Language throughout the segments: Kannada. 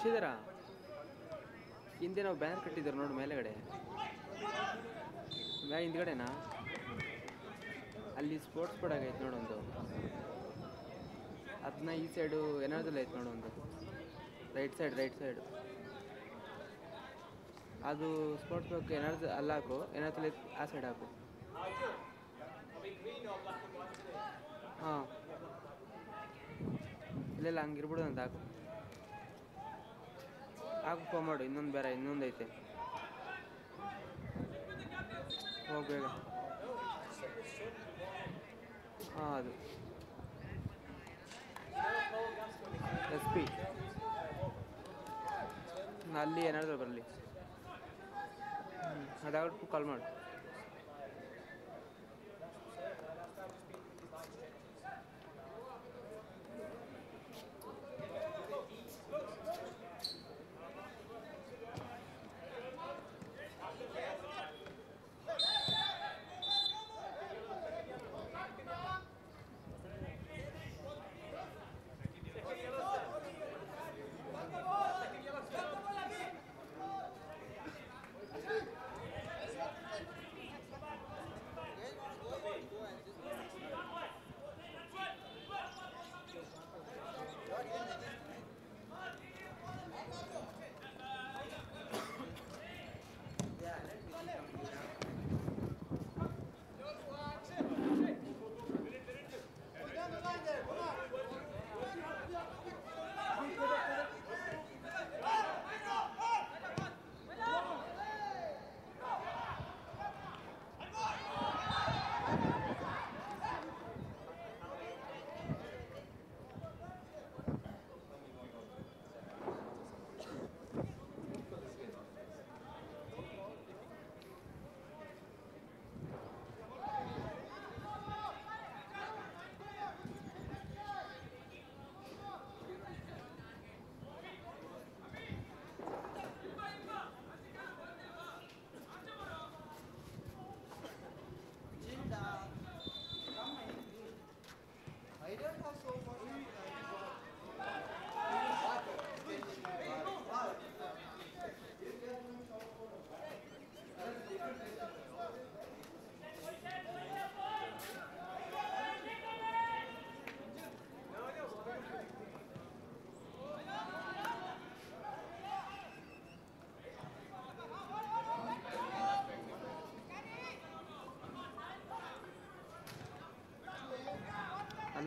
ಶ್ರೀಧರ ಹಿಂದೆ ನಾವು ಬ್ಯಾನರ್ ಕಟ್ಟಿದ್ರು ನೋಡು ಮೇಲೆಗಡೆ. ಬ್ಯಾ ಹಿಂದ್ಗಡೆನಾ? ಅಲ್ಲಿ ಸ್ಪೋರ್ಟ್ಸ್ ಬೋರ್ಡ್ ಆಗೈತೆ ನೋಡೊಂದು ಅದನ್ನ ಈ ಸೈಡು ಏನಾದ್ರಲ್ಲಿ ಐತೆ ನೋಡು ಒಂದು. ರೈಟ್ ಸೈಡ್ ರೈಟ್ ಸೈಡು ಅದು ಸ್ಪೋರ್ಟ್ಸ್ ಬೋರ್ಡ್ ಏನಾದ್ರು ಅಲ್ಲಿ ಹಾಕು ಏನಾದ್ರು ಆ ಸೈಡ್ ಹಾಕು. ಹಾಂ. ಇಲ್ಲೆಲ್ಲ ಹಂಗಿರ್ಬಿಡು ಅಂತ ಹಾಕು. ಹಾಕು ಫೋನ್ ಮಾಡು, ಇನ್ನೊಂದು ಬೇರೆ, ಇನ್ನೊಂದು ಐತೆ. ಹೋಗ್ಬೇಗ ಹಾಂ, ಅದು. S P. ಅಲ್ಲಿ ಏನಾದರೂ ಬರಲಿ. ಅದಾಗ್ಬಿಟ್ಟು ಕಾಲ್ ಮಾಡು.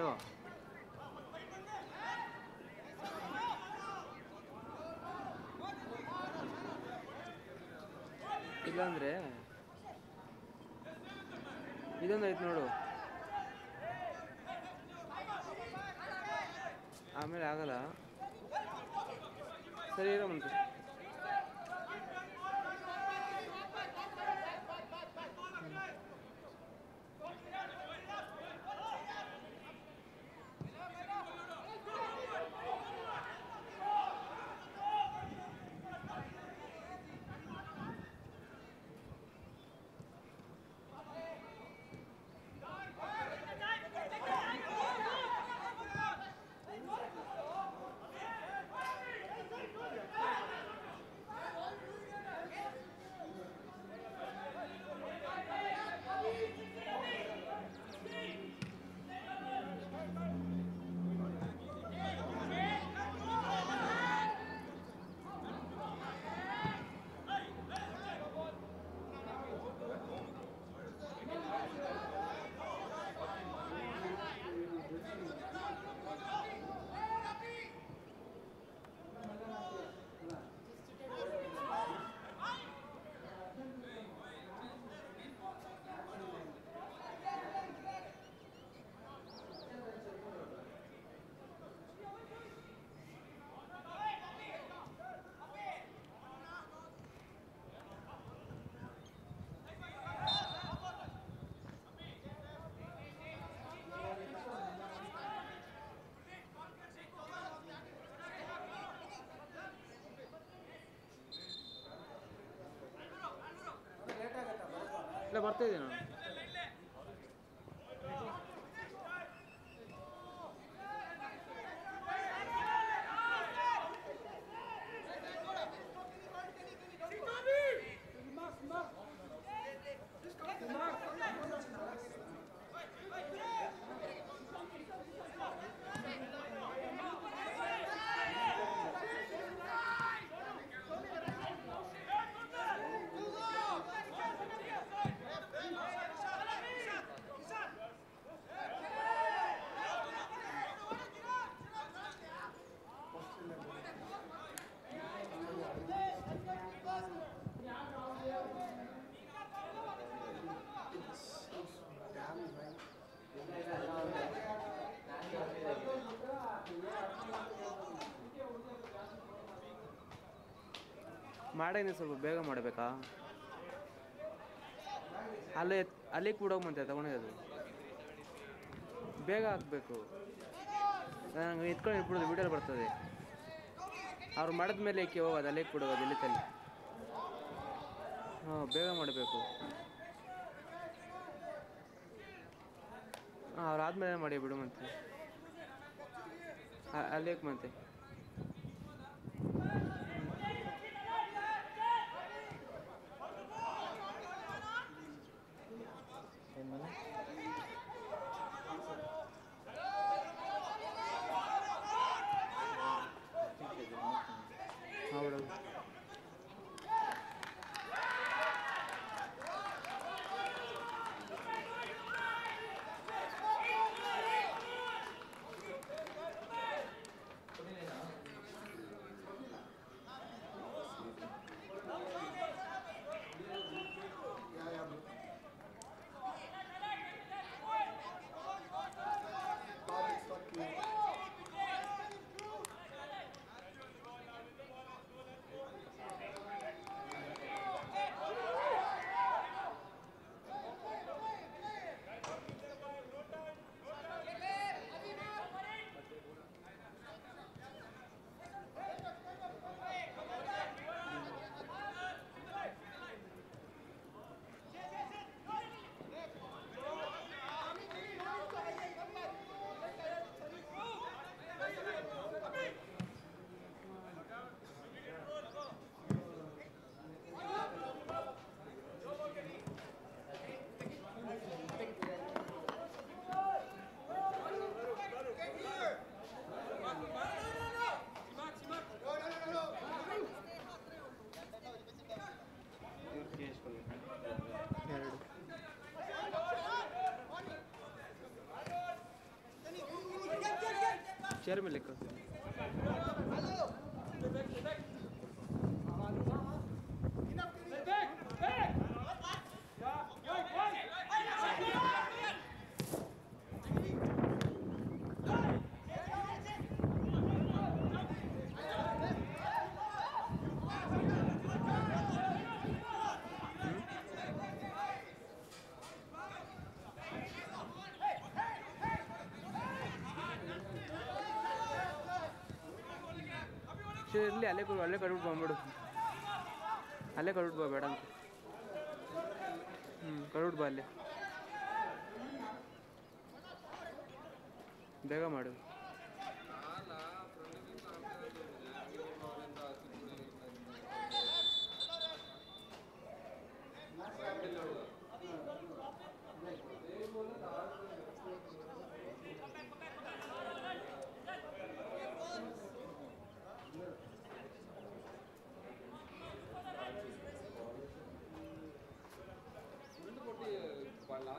ಹಲೋ ಇಲ್ಲಾಂದ್ರೆ ಇದೊಂದು ಐತೆ ನೋಡು. ಆಮೇಲೆ ಆಗಲ್ಲ. ಸರಿ ಇರೋ ಮುಂದೆ. ಇಲ್ಲ ಬರ್ತಾ ಇದ್ದೀನಿ ನಾನು ಮಾಡೇನಿ ಸ್ವಲ್ಪ ಬೇಗ ಮಾಡಬೇಕಾ? ಅಲ್ಲೇ, ಅಲ್ಲಿ ಕೂಡ ಮತ್ತೆ ತಗೊಂಡಿದ್ದು ಬೇಗ ಹಾಕಬೇಕು. ನಂಗೆ ಇಟ್ಕೊಂಡು ಇಟ್ಬಿಡೋದು ವಿಡಿಯೋ ಬರ್ತದೆ. ಅವ್ರು ಮಾಡಿದ ಮೇಲೆ ಏಕೆ ಹೋಗೋದು ಅಲ್ಲಿಗೆ ಕೊಡೋದು ಇಲ್ಲಿ ತಲೆ ಹಾಂ, ಬೇಗ ಮಾಡಬೇಕು. ಹಾಂ, ಅವ್ರು ಆದಮೇಲೆ ಮಾಡಿ ಬಿಡು ಮತ್ತೆ. ಅಲ್ಲಿ ಮತ್ತೆ चेयर में लेकर। ಇರಲಿ ಅಲ್ಲೇ ಕೊಡು ಅಲ್ಲೇ ಕಟ್ಬಿಟ್ಟು ಬಂದ್ಬಿಡು. ಅಲ್ಲೇ ಕಟ್ಬಿಟ್ಟು ಬಾ ಬೇಡ ಅಂತ. ಹ್ಞೂ ಕಟ್ಬಿಟ್ಟು ಬಾ ಅಲ್ಲೇ. ಬೇಗ ಮಾಡು.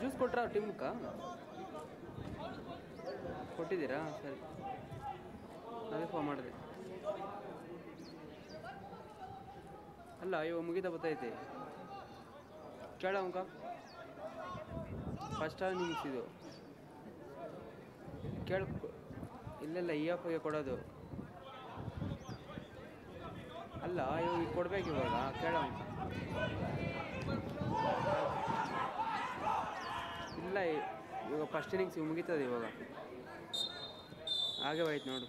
ಜ್ಯೂಸ್ ಕೊಟ್ರ ಟೀಮ್ಕ ಕೊಟ್ಟಿದ್ದೀರಾ? ಸರಿ. ಅದೇ ಫೋನ್ ಮಾಡಿದೆ. ಅಲ್ಲ ಇವ ಮುಗಿದ ಬತ್ತೈತೆ ಕೇಳ ಅಂಕ. ಫಸ್ಟ್ ನಿಮ್ಸ್ ಇದು. ಕೇಳ ಇಲ್ಲೆಲ್ಲ ಇ ಎಫ್ ಕೊಡೋದು. ಅಲ್ಲ, ಇವಾಗ ಕೊಡ್ಬೇಕು ಇವಾಗ. ಕೇಳ ಇಲ್ಲ ಇವಾಗ ಫಸ್ಟ್ ಇನ್ನಿಂಗ್ಸ್ ಮುಗೀತದೆ ಇವಾಗ. ಹಾಗೆ ಹೋಯ್ತು ನೋಡು.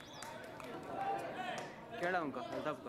ಕೇಳ ಅಂಕ ಅಲ್ತಪ್ಪ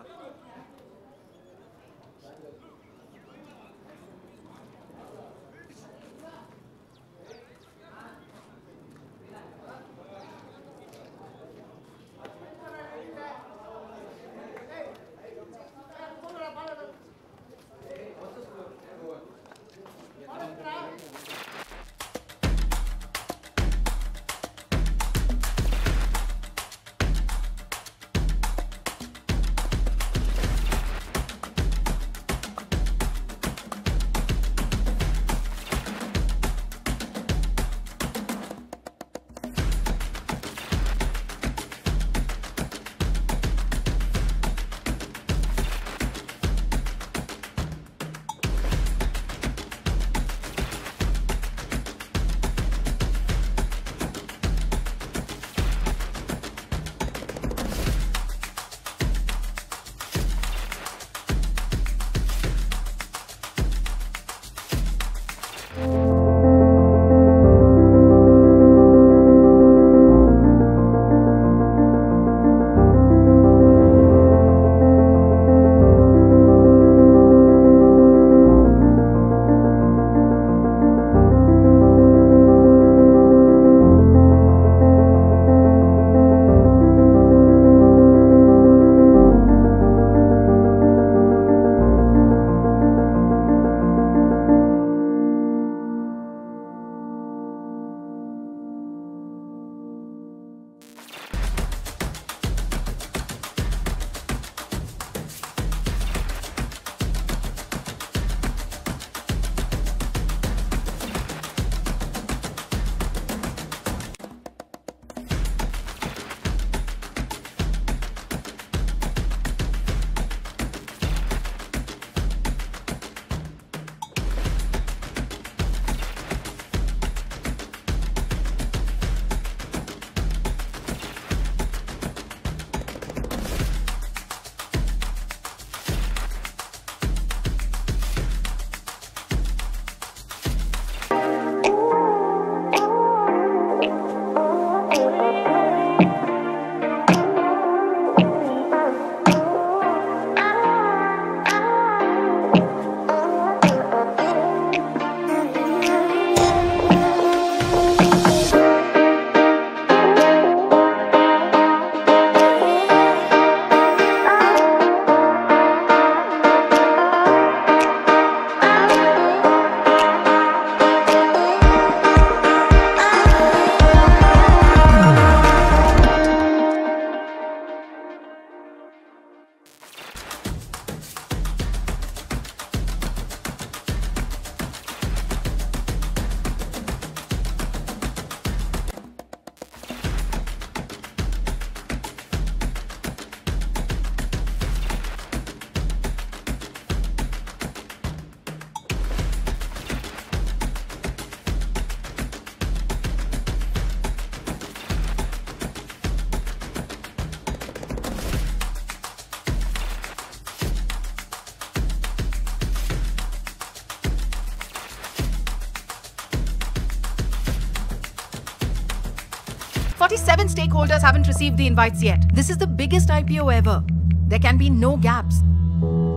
received the invites yet. This is the biggest IPO ever. There can be no gaps.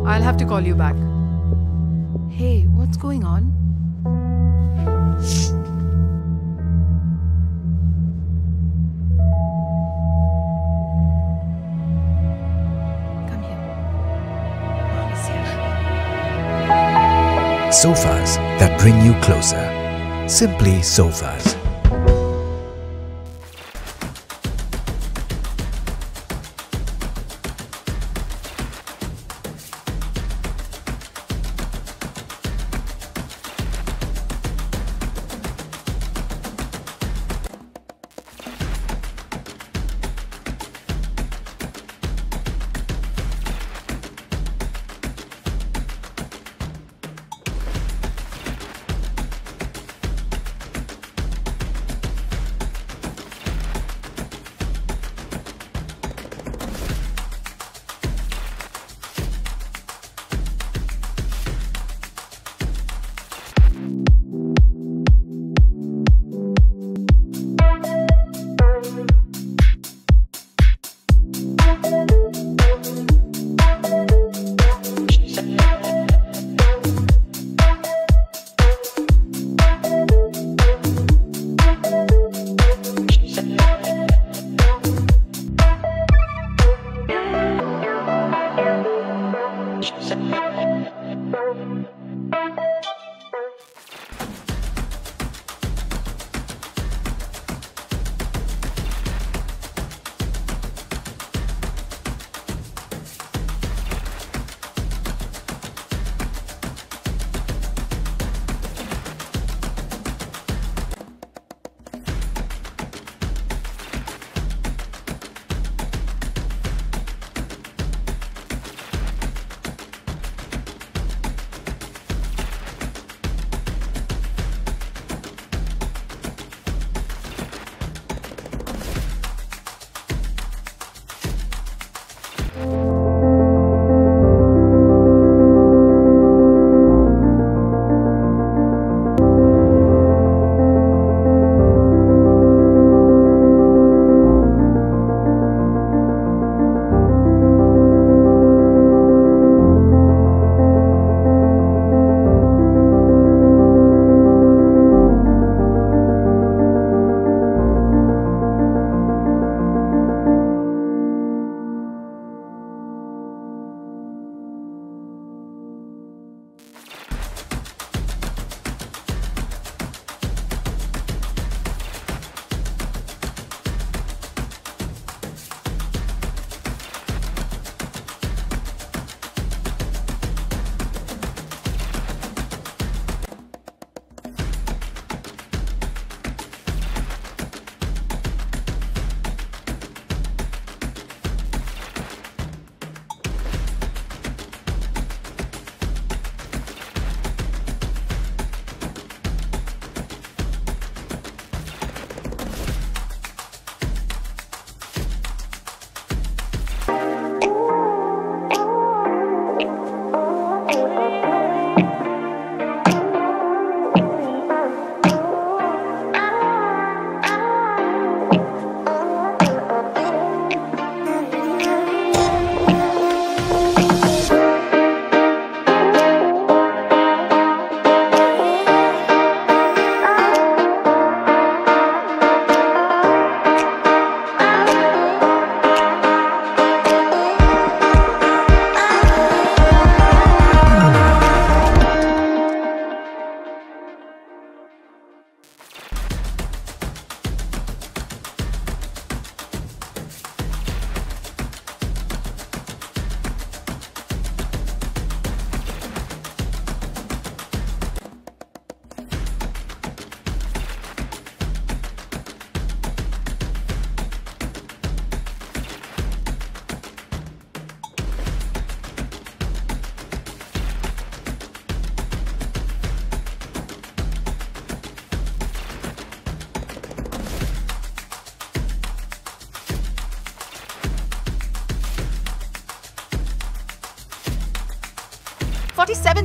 I'll have to call you back. Hey, what's going on? Come here. Here. Sofas that bring you closer. Simply Sofas.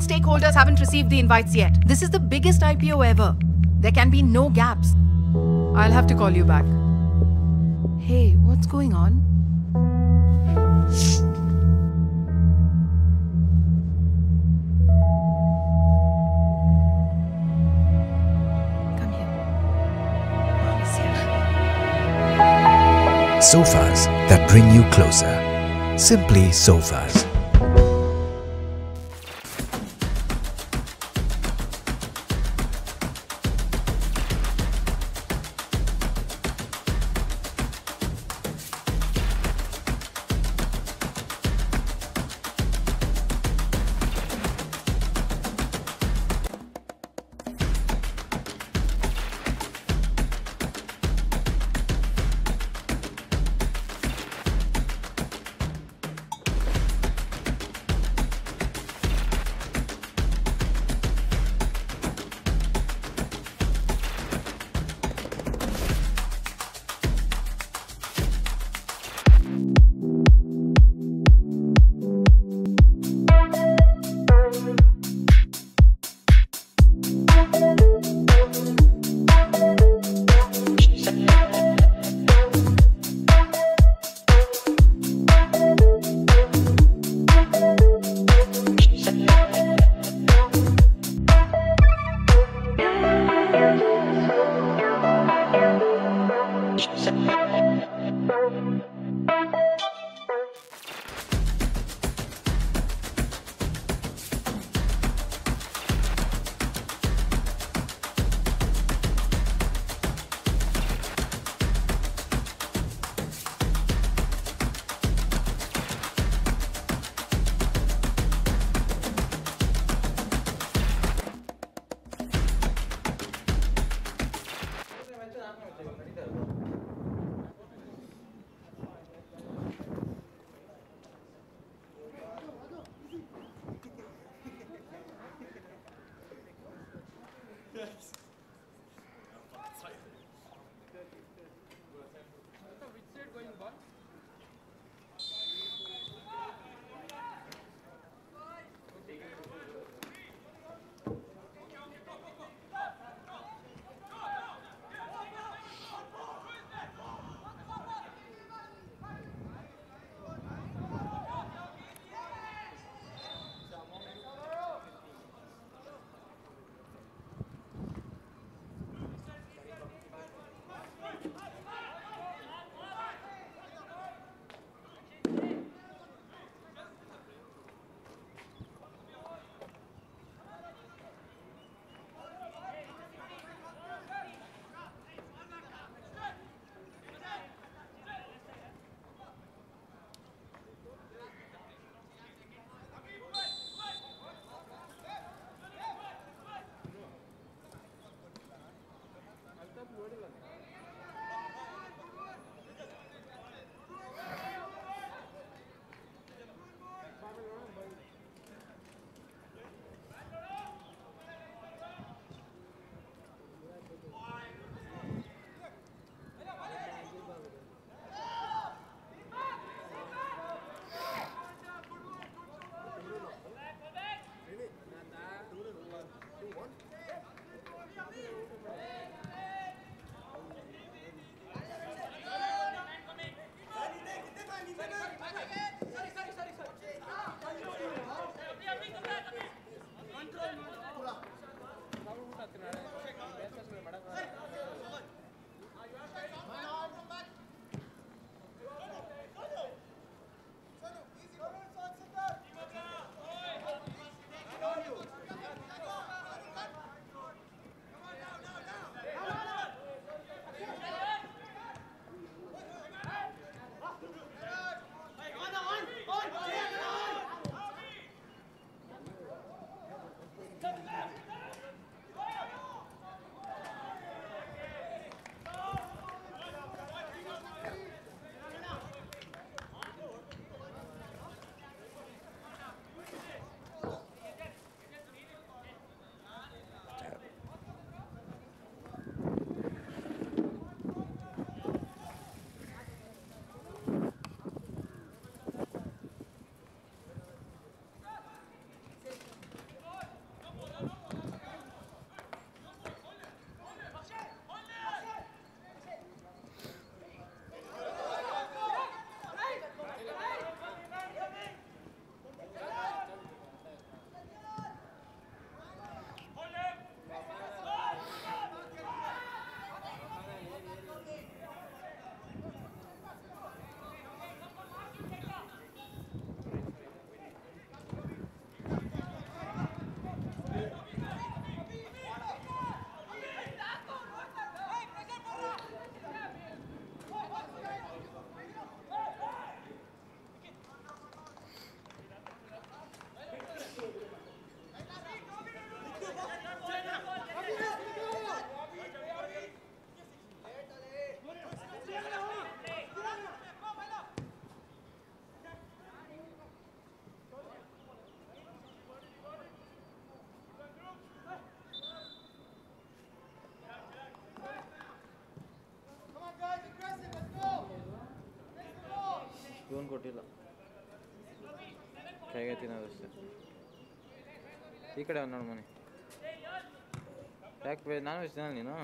Stakeholders haven't received the invites yet. This is the biggest IPO ever. There can be no gaps. I'll have to call you back. Hey, what's going on? Come here. Sofas that bring you closer. Simply Sofas. ಕೊಟ್ಟಿಲ್ಲ. ಕೈಗೆ ತಿನ್ನೋದಷ್ಟೇ ಈ ಕಡೆ ನೋಡು ಮನೆ. ಯಾಕೆ ನಾನ್ ವೆಜ್ ತಿನ್ನಲ್ಲ ನೀನು?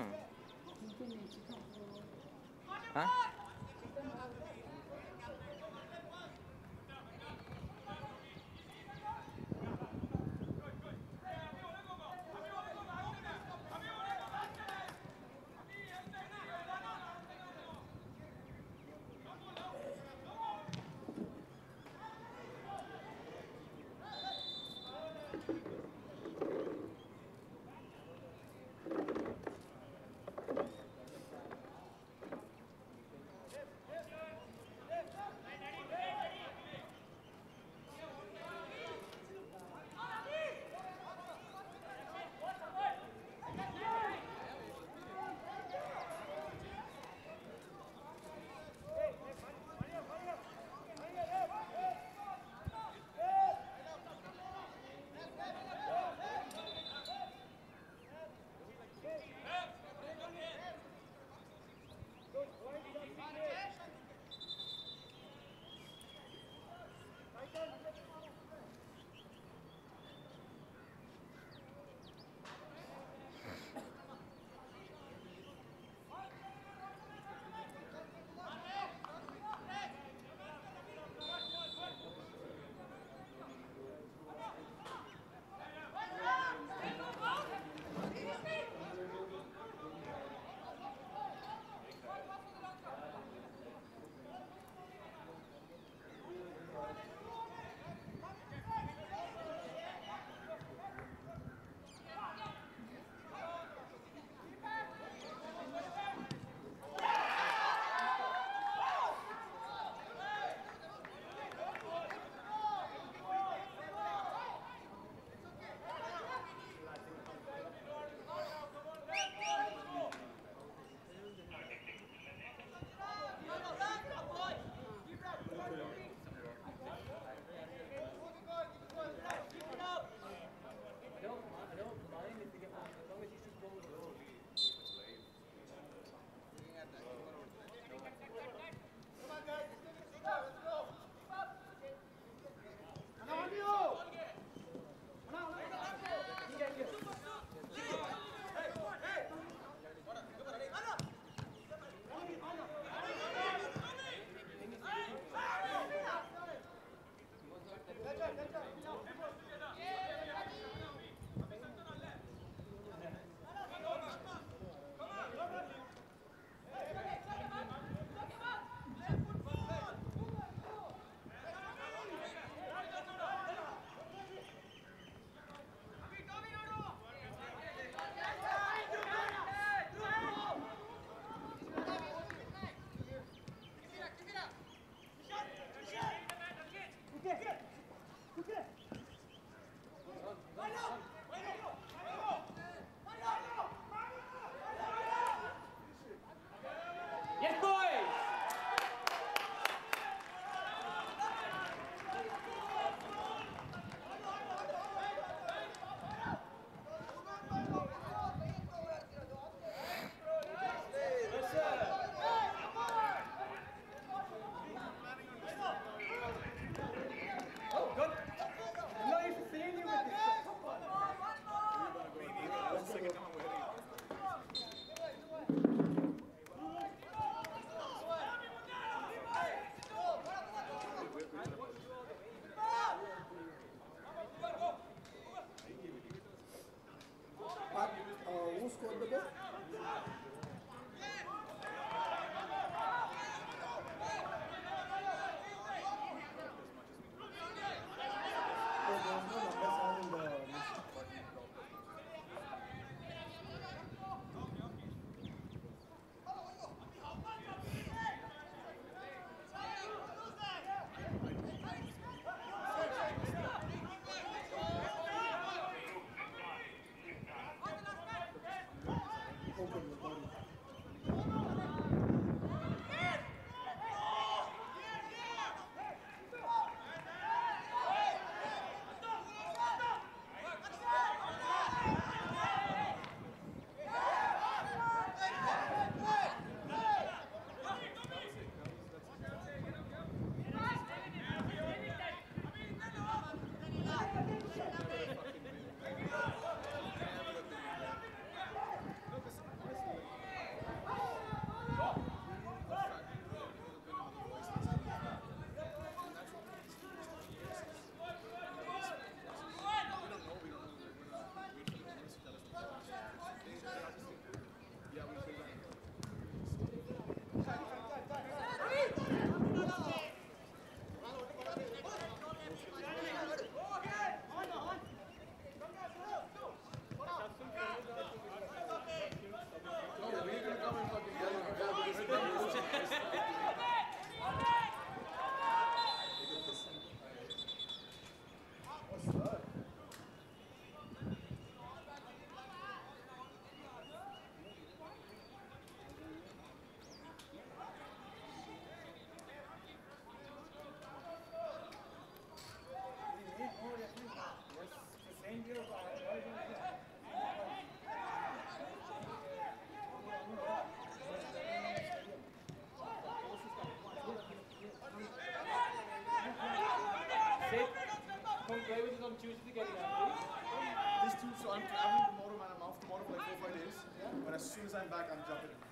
I'm traveling tomorrow, man. I'm off tomorrow for like four, five days. But as soon as I'm back, I'm jumping.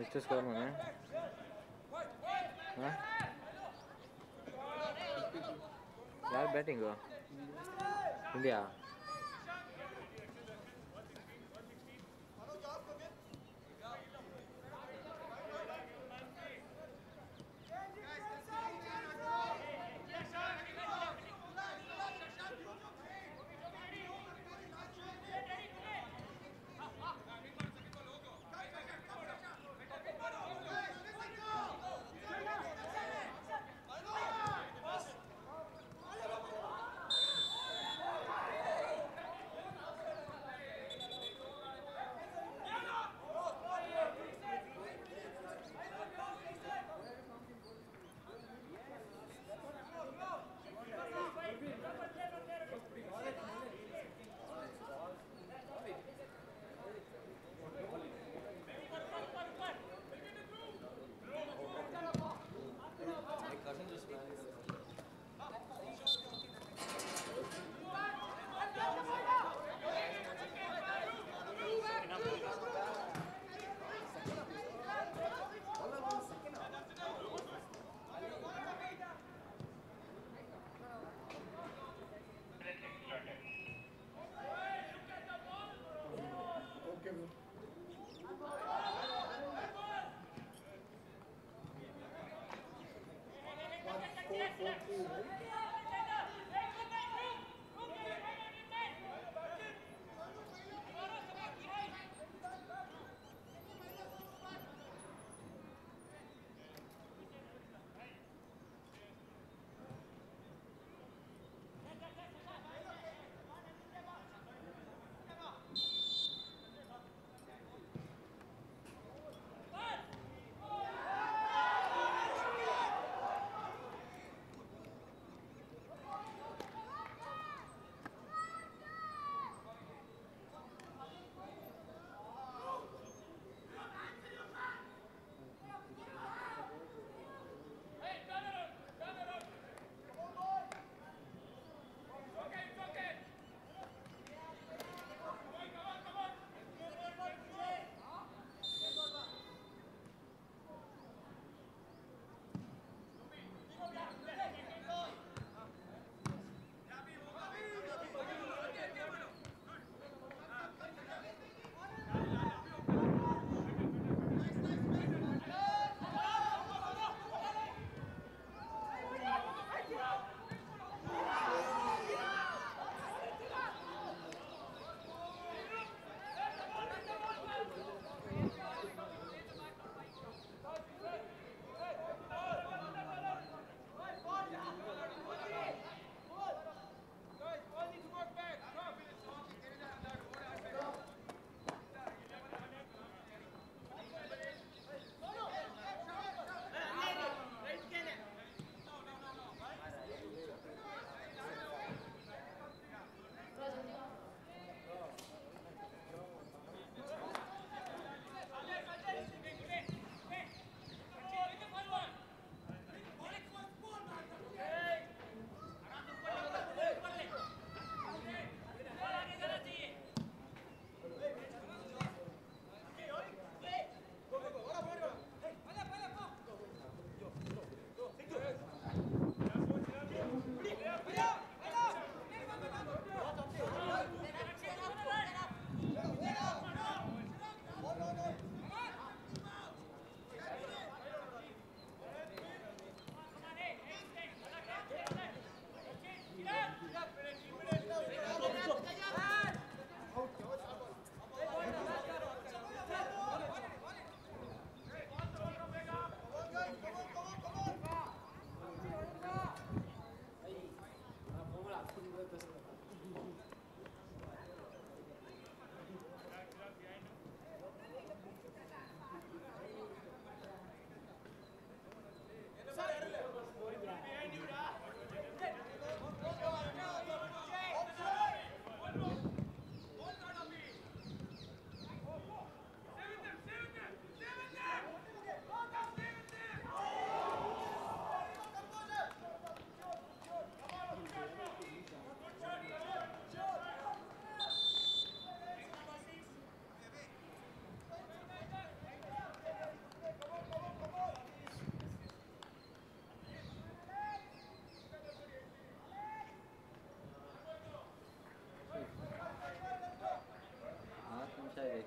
Este es Carmen, ¿eh? ¿Eh? யார் பேட்டிங்கோ இந்தியா Yes.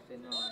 真的。